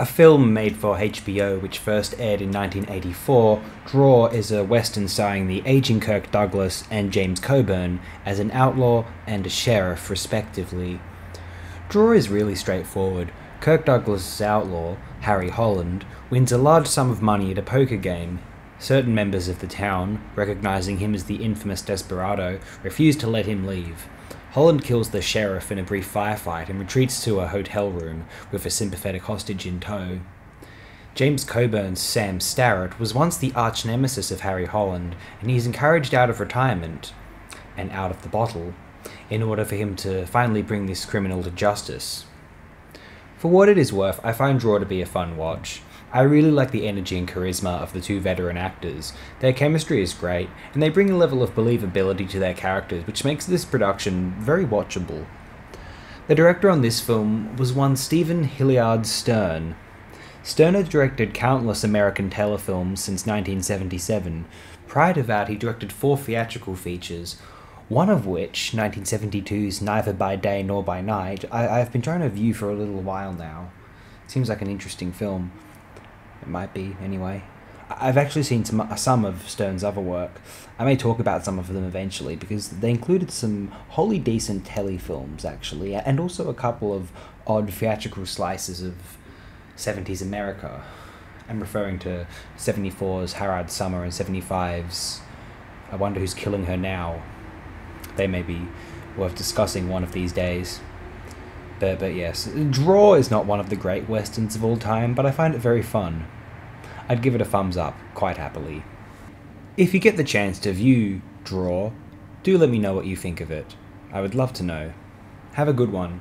A film made for HBO which first aired in 1984, Draw is a western starring the aging Kirk Douglas and James Coburn as an outlaw and a sheriff, respectively. Draw is really straightforward. Kirk Douglas' outlaw, Harry Holland, wins a large sum of money at a poker game. Certain members of the town, recognizing him as the infamous desperado, refuse to let him leave. Holland kills the sheriff in a brief firefight and retreats to a hotel room with a sympathetic hostage in tow. James Coburn's Sam Starrett was once the arch nemesis of Harry Holland, and he's encouraged out of retirement and out of the bottle in order for him to finally bring this criminal to justice. For what it is worth, I find Draw to be a fun watch. I really like the energy and charisma of the two veteran actors. Their chemistry is great, and they bring a level of believability to their characters which makes this production very watchable. The director on this film was one Steven Hilliard Stern. Stern had directed countless American telefilms since 1977. Prior to that, he directed four theatrical features, one of which, 1972's Neither by Day Nor by Night, I, have been trying to view for a little while now. Seems like an interesting film. It might be, anyway. I've actually seen some, uh, some of Stern's other work. I may talk about some of them eventually because they included some wholly decent telefilms, actually, and also a couple of odd theatrical slices of 70s America. I'm referring to 74's Harrad Summer and 75's I Wonder Who's Killing Her Now. They may be worth discussing one of these days. But, but yes, Draw is not one of the great westerns of all time, but I find it very fun. I'd give it a thumbs up, quite happily. If you get the chance to view Draw, do let me know what you think of it. I would love to know. Have a good one.